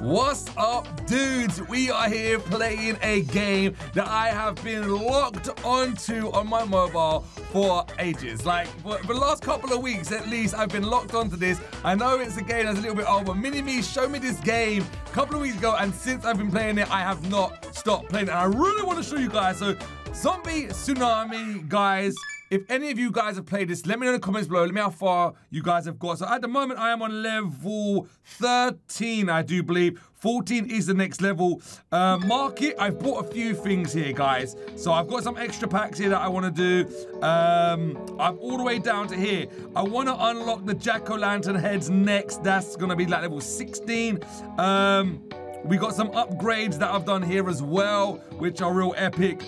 What's up, dudes? We are here playing a game that I have been locked onto on my mobile for ages. Like, for the last couple of weeks at least, I've been locked onto this. I know it's a game that's a little bit old, but Mini-Me showed me this game a couple of weeks ago, and since I've been playing it, I have not stopped playing it. And I really want to show you guys. So, Zombie Tsunami, guys. If any of you guys have played this, let me know in the comments below. Let me know how far you guys have got. So at the moment, I am on level 13, I do believe. 14 is the next level. Uh, market, I've bought a few things here, guys. So I've got some extra packs here that I want to do. Um, I'm all the way down to here. I want to unlock the jack-o'-lantern heads next. That's going to be like level 16. Um, we got some upgrades that I've done here as well, which are real epic.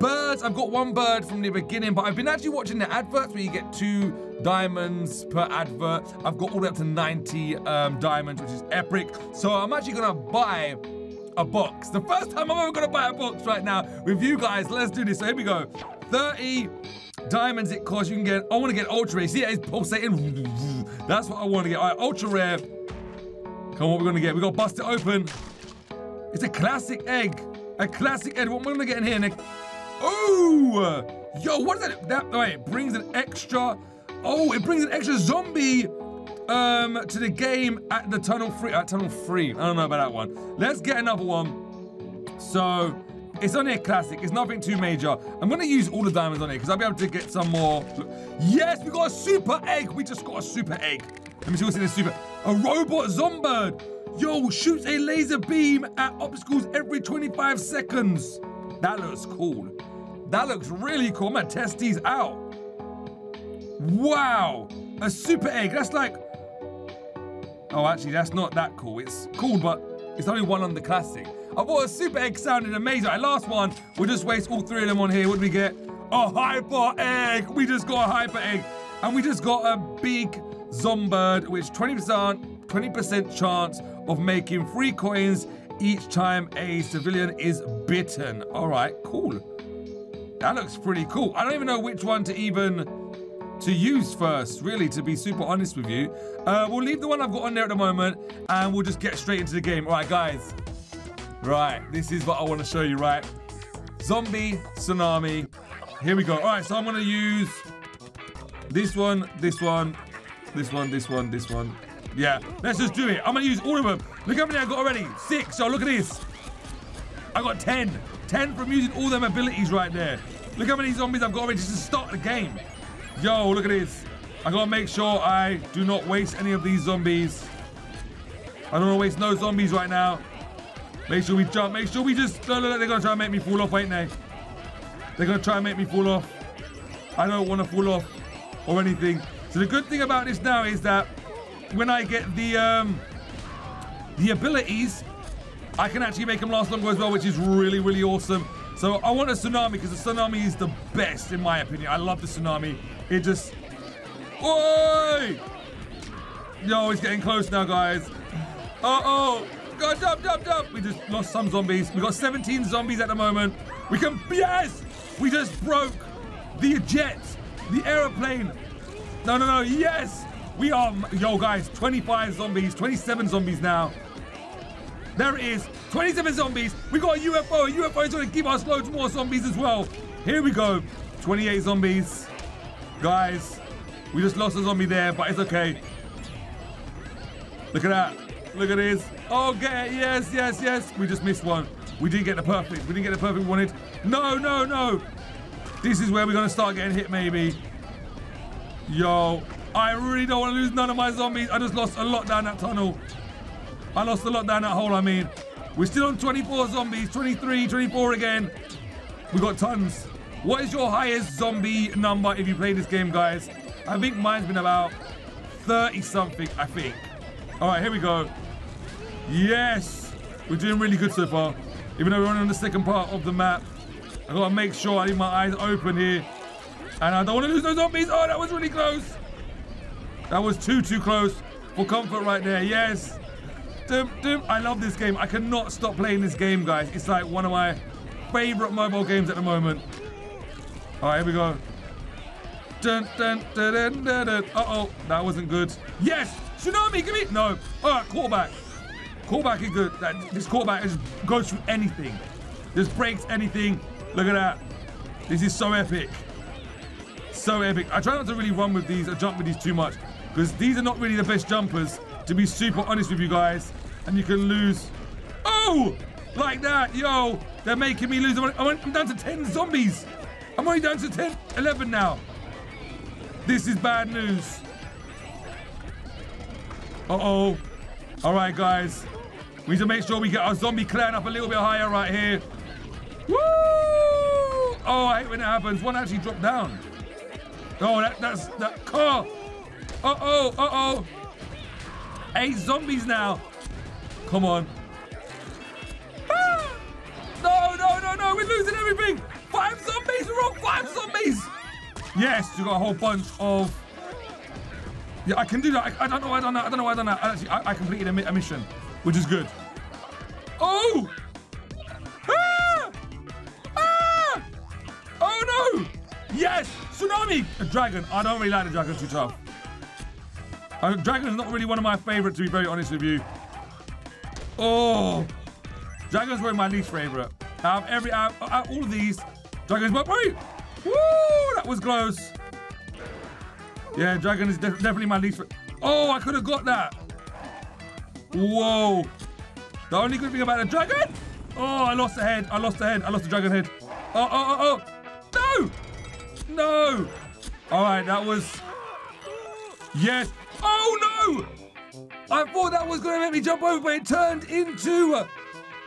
Birds, I've got one bird from the beginning, but I've been actually watching the adverts where you get two diamonds per advert. I've got all the way up to 90 um, diamonds, which is epic. So I'm actually gonna buy a box. The first time I'm ever gonna buy a box right now with you guys. Let's do this. So here we go. 30 diamonds it costs. You can get, I wanna get ultra rare. See, it's pulsating. That's what I wanna get. All right, ultra rare. Come on, what we're gonna get? We gotta bust it open. It's a classic egg. A classic egg. What am I gonna get in here, Nick? Oh! Yo, what is that? That wait, it brings an extra. Oh, it brings an extra zombie um to the game at the tunnel three, At tunnel free. I don't know about that one. Let's get another one. So it's only a classic. It's nothing too major. I'm gonna use all the diamonds on it because I'll be able to get some more. Look. Yes, we got a super egg. We just got a super egg. Let me see what's in this super. A robot zombird. Yo, shoots a laser beam at obstacles every 25 seconds. That looks cool. That looks really cool. I'm gonna test these out. Wow, a super egg. That's like, oh, actually, that's not that cool. It's cool, but it's only one on the classic. I thought a super egg sounded amazing. Our last one, we'll just waste all three of them on here. What do we get? A hyper egg. We just got a hyper egg. And we just got a big zombird, which 20%, 20% chance of making free coins each time a civilian is bitten. All right, cool. That looks pretty cool. I don't even know which one to even to use first, really, to be super honest with you. Uh, we'll leave the one I've got on there at the moment, and we'll just get straight into the game. All right, guys. Right, this is what I want to show you, right? Zombie Tsunami. Here we go. All right, so I'm going to use this one, this one, this one, this one, this one. Yeah, let's just do it. I'm going to use all of them. Look how many I got already. Six. So look at this. I got 10. 10 from using all them abilities right there. Look how many zombies I've got already just to start the game. Yo, look at this. I gotta make sure I do not waste any of these zombies. I don't wanna waste no zombies right now. Make sure we jump. Make sure we just... No, they're gonna try and make me fall off, ain't they? They're gonna try and make me fall off. I don't wanna fall off or anything. So the good thing about this now is that when I get the um, the abilities, I can actually make them last longer as well, which is really, really awesome. So I want a tsunami because the tsunami is the best in my opinion. I love the tsunami. It just... Oi! Yo, it's getting close now, guys. Uh-oh. Go, jump, jump, jump. We just lost some zombies. We got 17 zombies at the moment. We can... Yes! We just broke the jet, the aeroplane. No, no, no. Yes! We are... Yo, guys, 25 zombies, 27 zombies now. There it is. 27 zombies. We got a UFO. A UFO is going to give us loads more zombies as well. Here we go. 28 zombies. Guys, we just lost a zombie there, but it's okay. Look at that. Look at this. Oh, get it. Yes, yes, yes. We just missed one. We didn't get the perfect. We didn't get the perfect wanted. No, no, no. This is where we're going to start getting hit, maybe. Yo, I really don't want to lose none of my zombies. I just lost a lot down that tunnel. I lost a lot down that hole, I mean. We're still on 24 zombies, 23, 24 again. We got tons. What is your highest zombie number if you play this game, guys? I think mine's been about 30 something, I think. All right, here we go. Yes, we're doing really good so far. Even though we're only on the second part of the map. I gotta make sure I leave my eyes open here. And I don't want to lose those zombies. Oh, that was really close. That was too, too close for comfort right there. Yes. I love this game. I cannot stop playing this game, guys. It's like one of my favorite mobile games at the moment. All right, here we go. Dun, dun, dun. Uh-oh, that wasn't good. Yes! Tsunami, give me... No. All right, quarterback. Quarterback is good. That, this quarterback just goes through anything. Just breaks anything. Look at that. This is so epic. So epic. I try not to really run with these or jump with these too much because these are not really the best jumpers, to be super honest with you guys. And you can lose. Oh! Like that. Yo, they're making me lose. I'm, down to 10 zombies. I'm only down to 10, 11 now. This is bad news. Uh-oh. All right, guys. We need to make sure we get our zombie clan up a little bit higher right here. Woo! Oh, I hate when it happens. One actually dropped down. Oh, that, that's that car. Uh-oh, uh-oh. Eight zombies now. Come on. Ah! No, no, no, no. We're losing everything. Five zombies. We're on five zombies. Yes, you got a whole bunch of yeah, I can do that. I, I, don't know why I done that. I don't know why I done that. Actually, I, I completed a, a, mission, which is good. Oh! Ah! Ah! Oh no! Yes! Tsunami! A dragon. I don't really like the dragon too tough. Uh, dragon's not really one of my favorites, to be very honest with you. Oh! Dragon's were my least favorite. Out of every, out, out all of these, Dragon's my, wait! Woo! That was close. Yeah, dragon is def definitely my least. Oh, I could have got that. Whoa. The only good thing about the dragon. Oh, I lost the head. I lost the head. I lost the dragon head. Oh, oh, oh, oh. No. No. All right, that was. Yes. Oh, no. I thought that was going to make me jump over, but it turned into uh,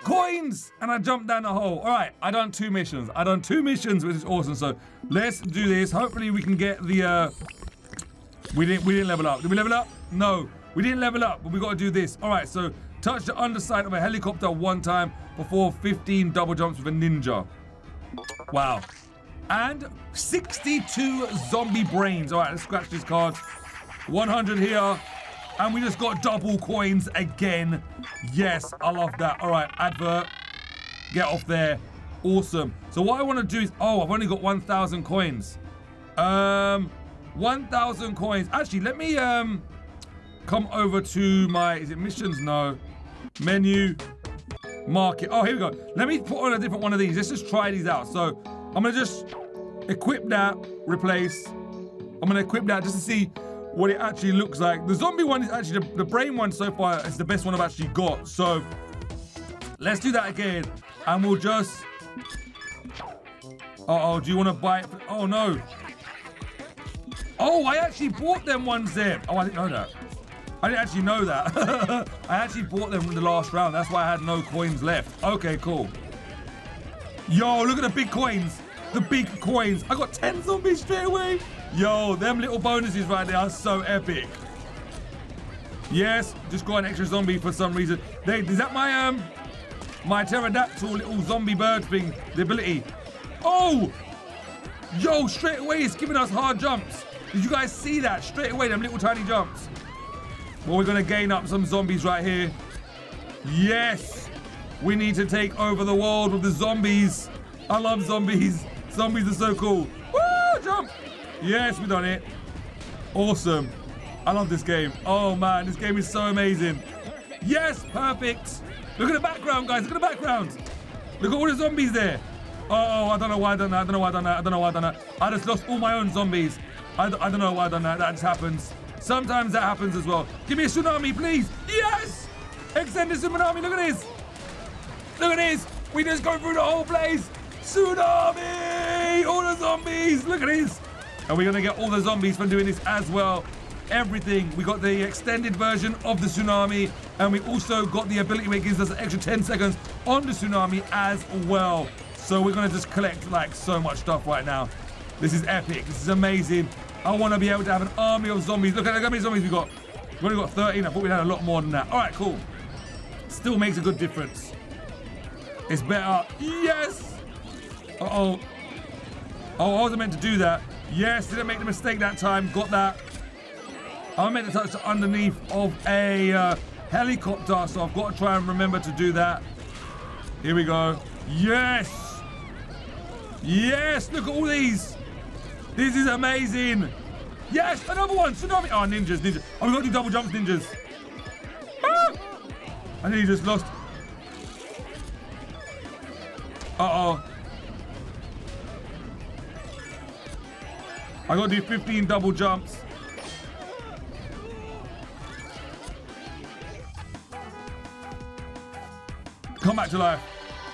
coins and I jumped down the hole. All right, I done two missions. I done two missions, which is awesome. So let's do this. Hopefully we can get the uh, we didn't we didn't level up. Did we level up? No. We didn't level up, but we got to do this. All right, so touch the underside of a helicopter one time before 15 double jumps with a ninja. Wow. And 62 zombie brains. All right, let's scratch this card. 100 here. And we just got double coins again. Yes, I love that. All right, advert. Get off there. Awesome. So what I want to do is, oh, I've only got 1,000 coins. Um, 1,000 coins. Actually, let me um come over to my, is it missions? No. Menu, market. Oh, here we go. Let me put on a different one of these. Let's just try these out. So I'm gonna just equip that, replace. I'm gonna equip that just to see what it actually looks like. The zombie one is actually, the, the brain one so far is the best one I've actually got. So let's do that again. And we'll just, uh oh, do you wanna buy it? Oh no. Oh, I actually bought them ones there. Oh, I didn't know that. I didn't actually know that. I actually bought them in the last round. That's why I had no coins left. Okay, cool. Yo, look at the big coins. The big coins. I got 10 zombies straight away. Yo, them little bonuses right there are so epic. Yes, just got an extra zombie for some reason. They, is that my um my pterodactyl little zombie bird thing? The ability. Oh! Yo, straight away it's giving us hard jumps. Did you guys see that? Straight away, them little tiny jumps. Well, we're going to gain up some zombies right here. Yes! We need to take over the world with the zombies. I love zombies. Zombies are so cool. Woo! Jump! Yes, we done it. Awesome. I love this game. Oh, man. This game is so amazing. Yes, perfect. Look at the background, guys. Look at the background. Look at all the zombies there. Oh, I don't know why I done that. I don't know why I done that. I don't know why I done that. I just lost all my own zombies. I, I don't know why I done that. That just happens. Sometimes that happens as well. Give me a tsunami, please. Yes! Extended tsunami. Look at this. Look at this. We just go through the whole place. Tsunami! All the zombies. Look at this. And we're going to get all the zombies from doing this as well. Everything. We got the extended version of the tsunami. And we also got the ability where it gives us an extra 10 seconds on the tsunami as well. So we're going to just collect like so much stuff right now. This is epic. This is amazing. I want to be able to have an army of zombies. Look at how many zombies we got. We've only got 13. I thought we had a lot more than that. All right, cool. Still makes a good difference. It's better. Yes. Uh-oh. Oh, I wasn't meant to do that. Yes, didn't make the mistake that time. Got that. I meant to touch the underneath of a uh, helicopter, so I've got to try and remember to do that. Here we go. Yes. Yes, look at all these. This is amazing. Yes, another one. Tsunami. Oh, ninjas, ninjas. Oh, we got to do double jumps, ninjas. Ah! I nearly just lost. Uh-oh. I gotta do 15 double jumps. Come back to life.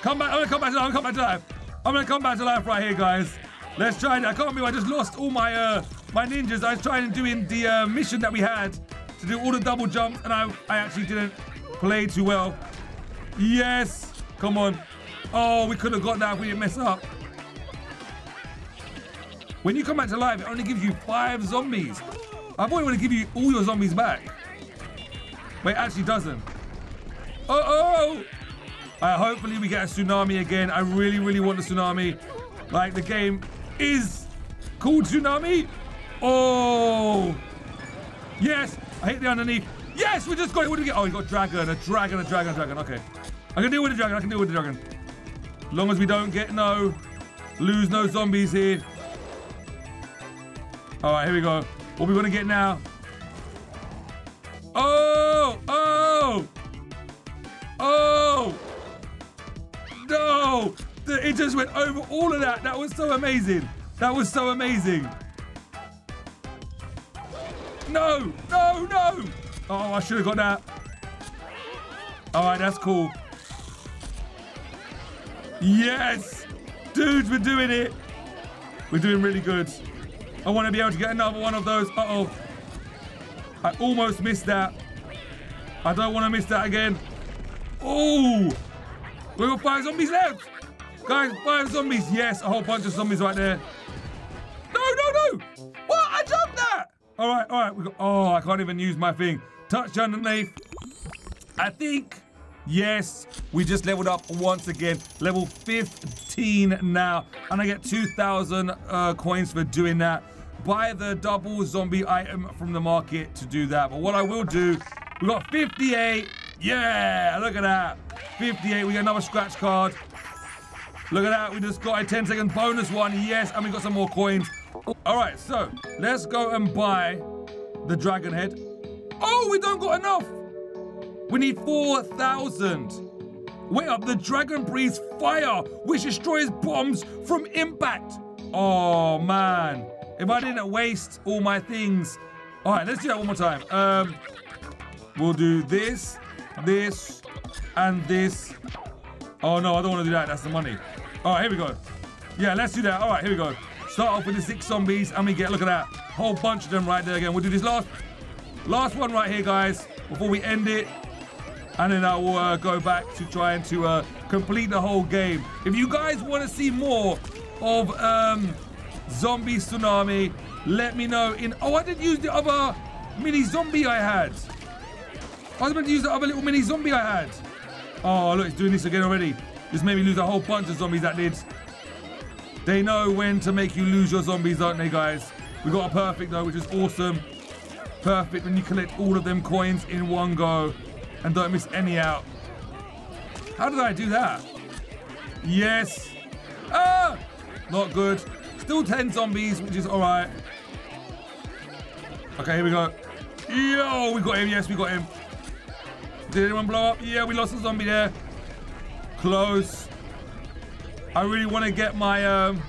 Come back. I'm gonna come back to life. I'm gonna come back to life. I'm gonna come back to life right here, guys. Let's try it. I can't believe I just lost all my uh my ninjas. I was trying to doing the uh, mission that we had to do all the double jumps, and I I actually didn't play too well. Yes. Come on. Oh, we could have got that if we didn't mess up. When you come back to life, it only gives you five zombies. I thought it would give you all your zombies back. But it actually doesn't. Uh oh! Uh, hopefully we get a tsunami again. I really, really want the tsunami. Like the game is called Tsunami. Oh! Yes! I hit the underneath. Yes! We just got it. What did we get? Oh, we got dragon, a dragon, a dragon, a dragon. Okay. I can deal with the dragon. I can deal with the dragon. Long as we don't get no, lose no zombies here. All right, here we go. What we gonna get now? Oh! Oh! Oh! No! It just went over all of that. That was so amazing. That was so amazing. No! No! No! Oh, I should have got that. All right, that's cool. Yes! Dudes, we're doing it. We're doing really good. I want to be able to get another one of those. Uh-oh. I almost missed that. I don't want to miss that again. Oh! We got five zombies left. Guys, five zombies. Yes, a whole bunch of zombies right there. No, no, no! What? I jumped that! All right, all right. We got, oh, I can't even use my thing. Touch underneath. I think Yes, we just leveled up once again. Level 15 now. And I get 2,000 uh, coins for doing that. Buy the double zombie item from the market to do that. But what I will do, we got 58. Yeah, look at that. 58, we get another scratch card. Look at that, we just got a 10 second bonus one. Yes, and we got some more coins. All right, so let's go and buy the dragon head. Oh, we don't got enough. We need 4,000. Wait up, the dragon breathes fire, which destroys bombs from impact. Oh, man. If I didn't waste all my things. All right, let's do that one more time. Um, We'll do this, this, and this. Oh, no, I don't want to do that. That's the money. All right, here we go. Yeah, let's do that. All right, here we go. Start off with the six zombies, and we get, look at that. Whole bunch of them right there again. We'll do this last, last one right here, guys, before we end it and then I will uh, go back to trying to uh, complete the whole game. If you guys want to see more of um, Zombie Tsunami, let me know in... Oh, I didn't use the other mini zombie I had. I was meant to use the other little mini zombie I had. Oh, look, it's doing this again already. This made me lose a whole bunch of zombies that did. They know when to make you lose your zombies, don't they, guys? We got a perfect, though, which is awesome. Perfect when you collect all of them coins in one go and don't miss any out. How did I do that? Yes. Ah! Not good. Still 10 zombies, which is all right. Okay, here we go. Yo, we got him. Yes, we got him. Did anyone blow up? Yeah, we lost a zombie there. Close. I really want to get my... um.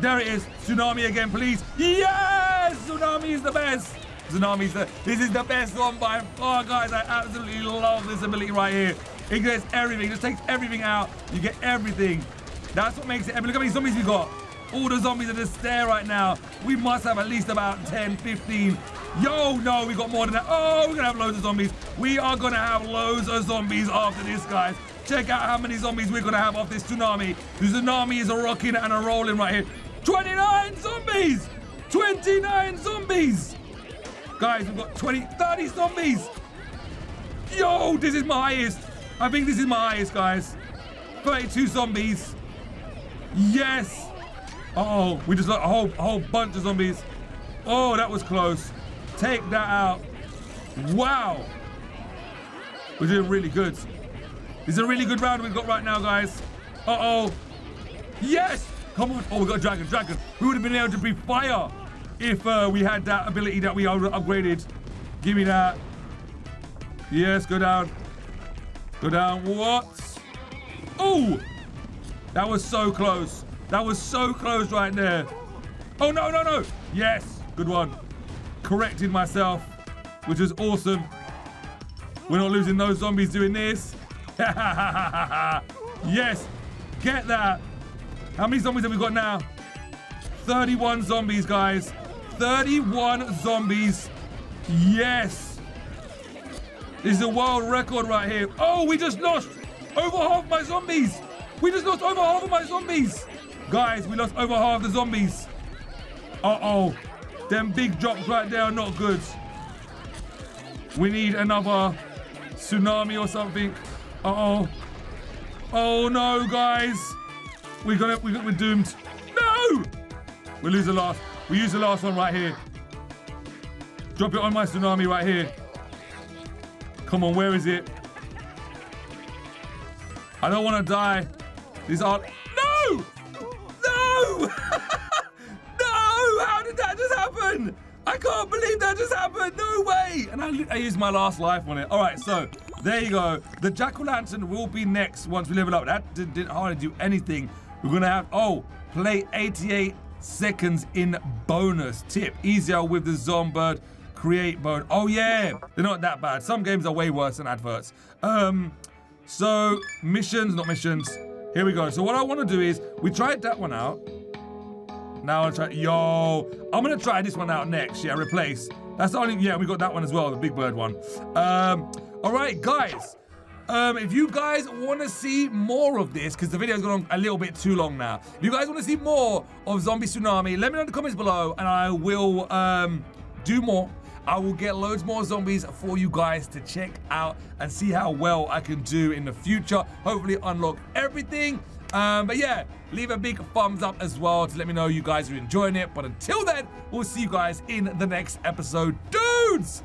There it is. Tsunami again, please. Yes! Tsunami is the best. Tsunami's the, this is the best one by far, guys. I absolutely love this ability right here. It gets everything, it just takes everything out. You get everything. That's what makes it. I mean, look how many zombies we got. All the zombies are just there right now. We must have at least about 10, 15. Yo, no, we got more than that. Oh, we're gonna have loads of zombies. We are gonna have loads of zombies after this, guys. Check out how many zombies we're gonna have off this tsunami. The tsunami is a rocking and a rolling right here. 29 zombies! 29 zombies! Guys, we've got 20, 30 zombies. Yo, this is my highest. I think this is my highest, guys. 32 zombies. Yes. Uh oh, we just got a whole, a whole bunch of zombies. Oh, that was close. Take that out. Wow. We're doing really good. This is a really good round we've got right now, guys. Uh-oh. Yes! Come on. Oh, we got a dragon, dragon. We would have been able to breathe fire if uh, we had that ability that we upgraded. Give me that. Yes, go down. Go down. What? Oh! That was so close. That was so close right there. Oh, no, no, no. Yes. Good one. Corrected myself, which is awesome. We're not losing those zombies doing this. yes. Get that. How many zombies have we got now? 31 zombies, guys. 31 zombies. Yes. This is a world record right here. Oh, we just lost over half my zombies. We just lost over half of my zombies. Guys, we lost over half the zombies. Uh-oh. Them big drops right there are not good. We need another tsunami or something. Uh-oh. Oh no, guys. We're gonna we, we're doomed. No! We lose the last. We use the last one right here. Drop it on my tsunami right here. Come on, where is it? I don't want to die. These are no, no, no! How did that just happen? I can't believe that just happened. No way. And I, I used my last life on it. All right, so there you go. The jack-o'-lantern will be next once we level up. That didn't, didn't hardly do anything. We're gonna have oh, play 88 seconds in bonus tip. Easier with the Zombird create mode. Oh yeah, they're not that bad. Some games are way worse than adverts. Um, so missions, not missions. Here we go. So what I want to do is we tried that one out. Now I'll try, Yo, I'm gonna try this one out next. Yeah, replace. That's the only. Yeah, we got that one as well, the Big Bird one. Um, all right, guys. Um, if you guys want to see more of this, because the video's gone on a little bit too long now. If you guys want to see more of Zombie Tsunami, let me know in the comments below, and I will um, do more. I will get loads more zombies for you guys to check out and see how well I can do in the future. Hopefully unlock everything. Um, but yeah, leave a big thumbs up as well to let me know you guys are enjoying it. But until then, we'll see you guys in the next episode. Dudes!